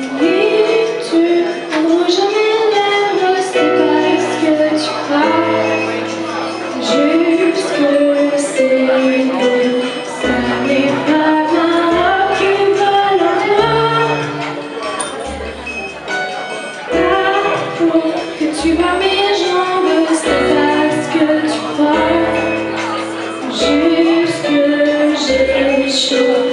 Oui, tu ou jamais l'air, c'est parce que tu crois, juste que c'est une salle qui me faut que tu vois mes jambes, c'est parce que tu crois, juste que j'ai fait du chaud.